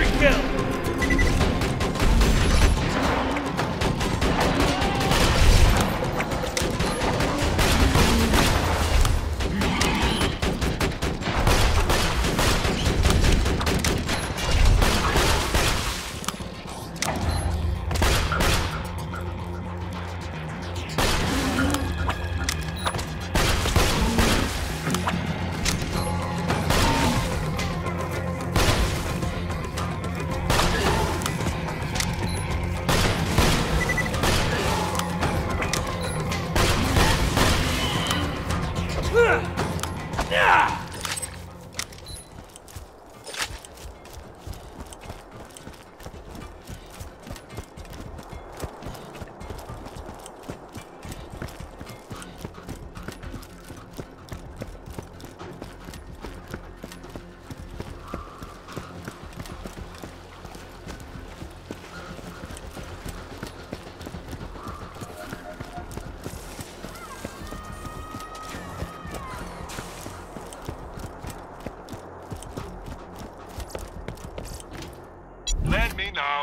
Electric kill!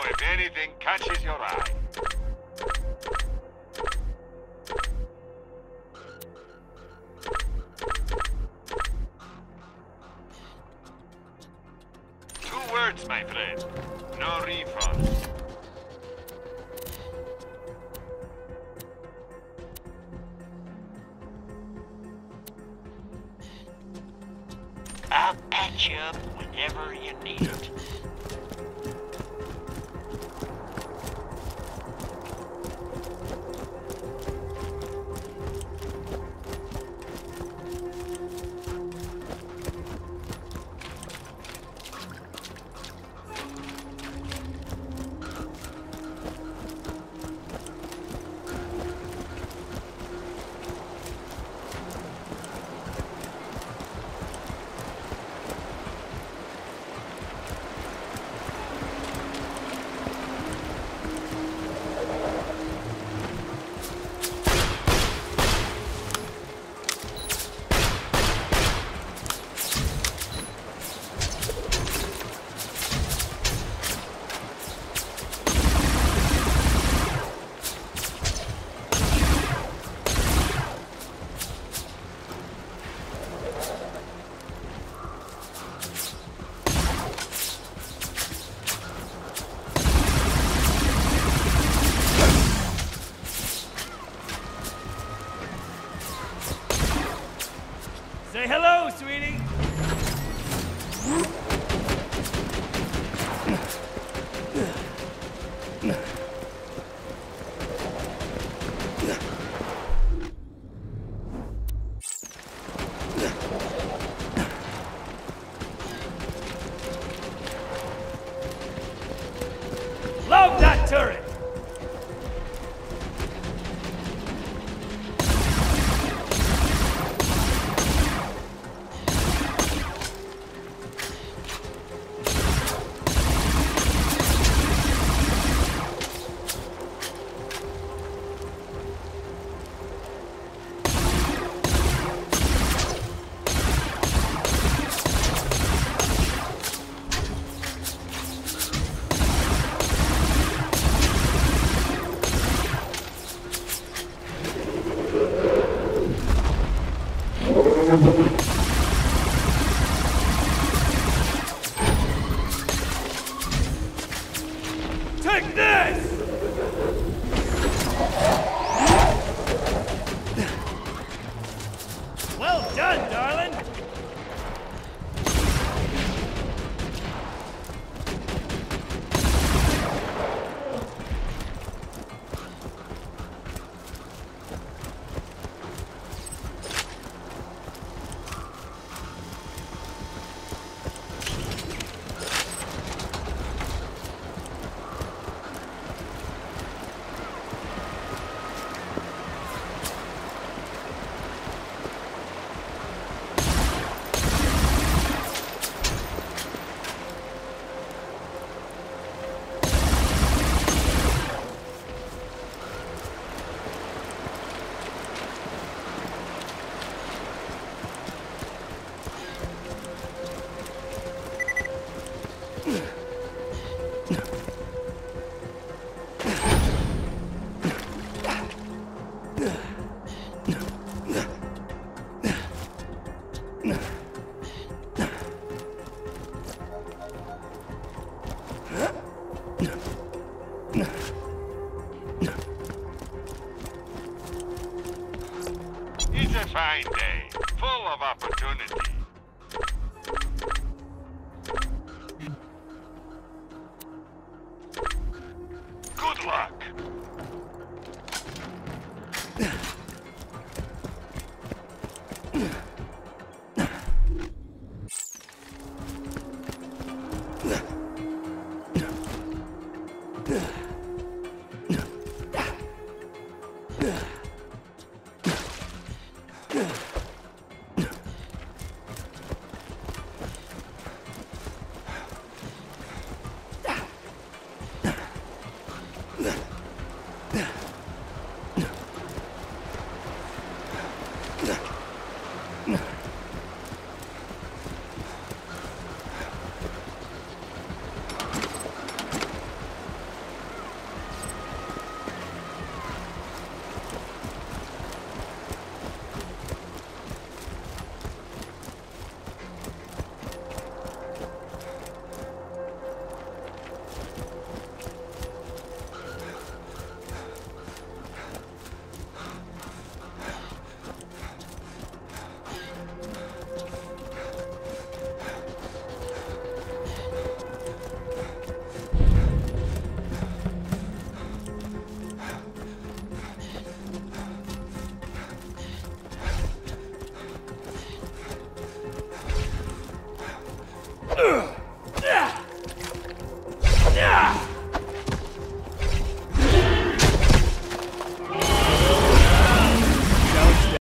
If anything catches your eye. Two words, my friend. No refund. I'll patch you up whenever you need it. Take this! Opportunity. Good luck. Ugh.